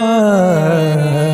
मुरली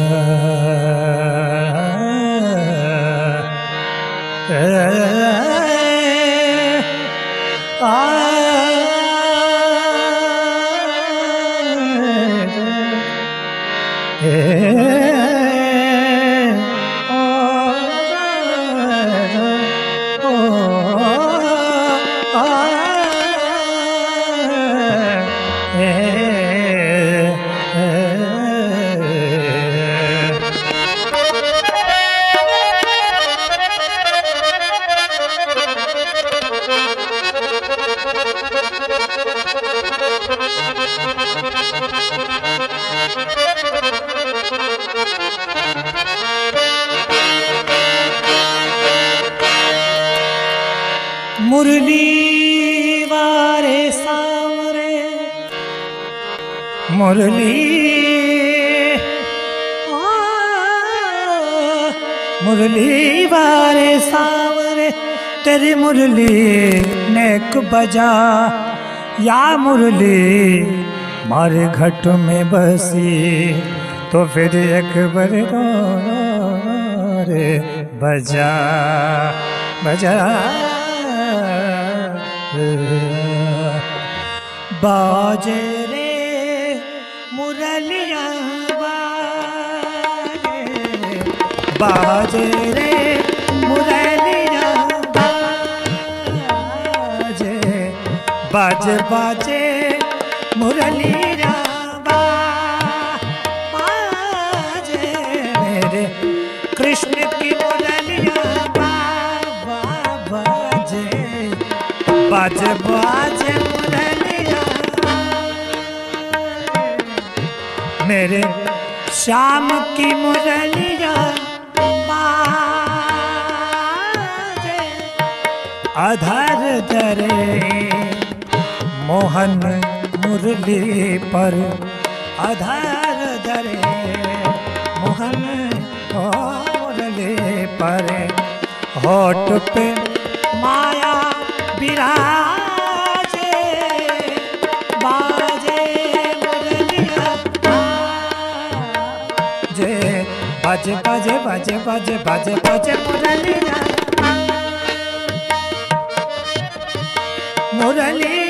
मुरली। मुरली बारे सामरे तेरी मुरली नेक बजा। या मुरली, मारे घट में बसी तो फिर एक बार रे बजा बजा। बाजे बाजे रे मुरलिया बाजे बाजे बाजे मुरलिया बाजे, मेरे कृष्ण की मुरलिया बाजे बाजे बाजे मुरलिया मेरे श्याम की मुरलिया अधर दरे मोहन मुरली पर। अधर दरे मोहन मुरली पर। होठ पे माया विराजे बाजे बाजे बाजे बाजे बाजे बाजे मुरली मुरलिया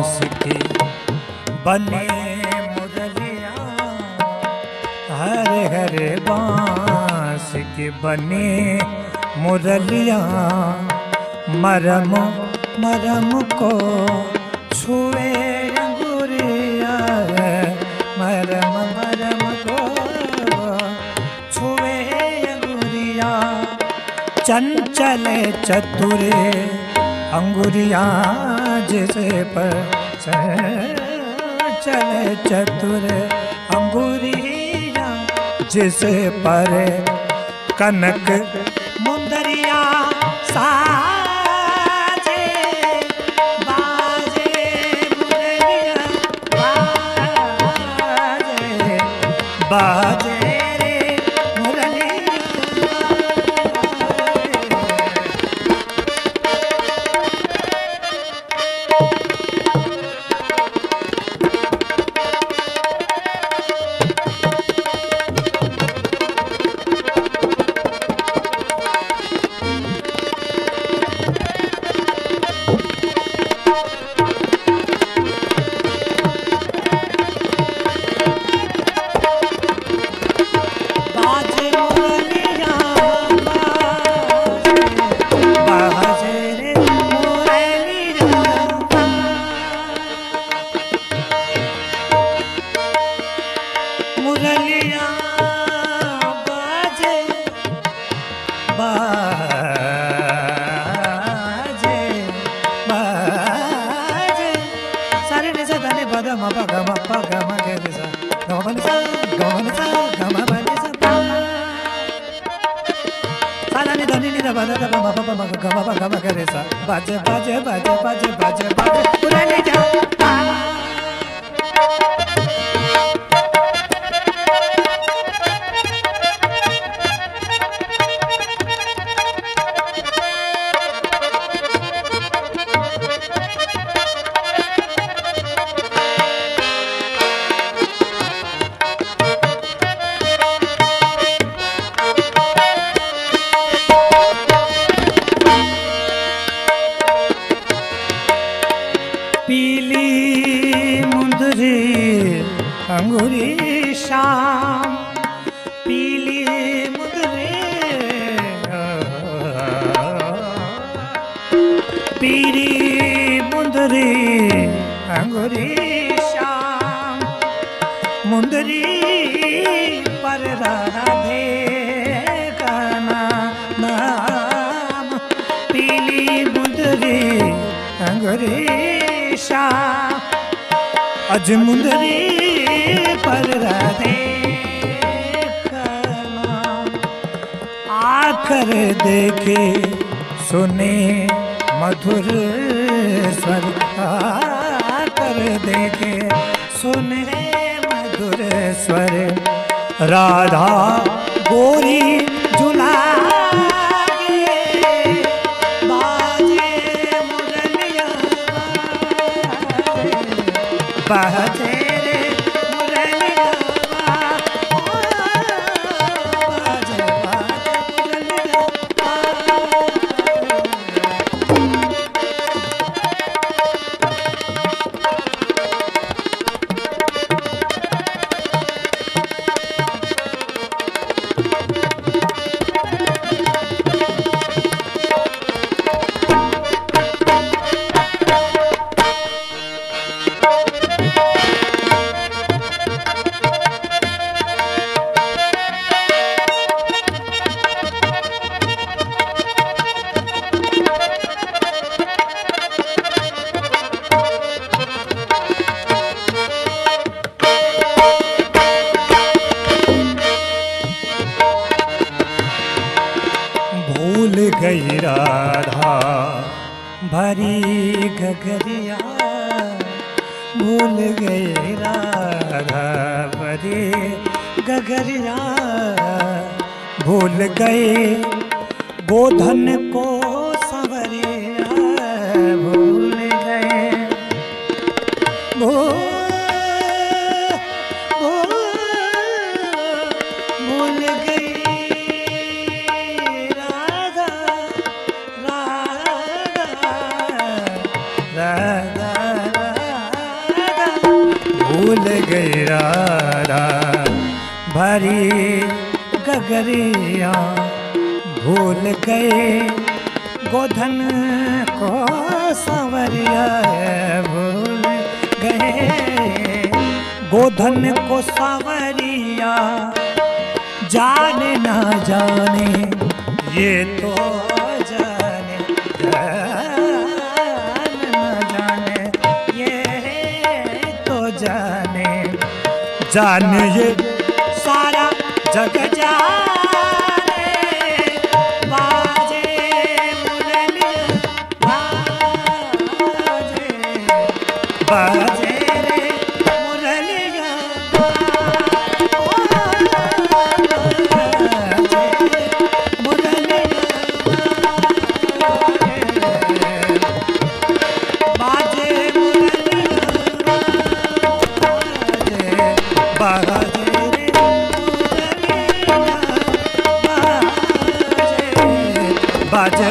बाँस की बने मुरलिया हर हरे बाँस की बने मुरलिया। मरम मरम को छुए अंगुरिया मरम मरम को छुए अंगुरिया चंचल चतुरे अंगुरिया जिसे पर चले चतुर अंगुरिया जिस पर कनक मुंदरिया बाजे बाजे बाजे बाजे बाजे बाजे बाजे सा। बाजे बाजे बाजे बाजे बाजे बाजे। शाम, पीली मुंदरी पीली मुंदरी, अंगूरी शाम, मुंदरी पर राधे का नाम, पीली मुंदरी, अंगूरी शाम, अज मुंदरी पर राधे आकर देखे सुने मधुर स्वर। आकर देखे सुने मधुर स्वर। राधा गोरी झुला बाजे भूल गई राधा गगरिया भूल गए गोधन को गगरिया भूल गए। गोधन को संवरिया भूल गए। गोधन को संवरिया जाने ना जाने, ये तो जाने, जान ना जाने, ये तो जाने। जान ये जग जाने बाजे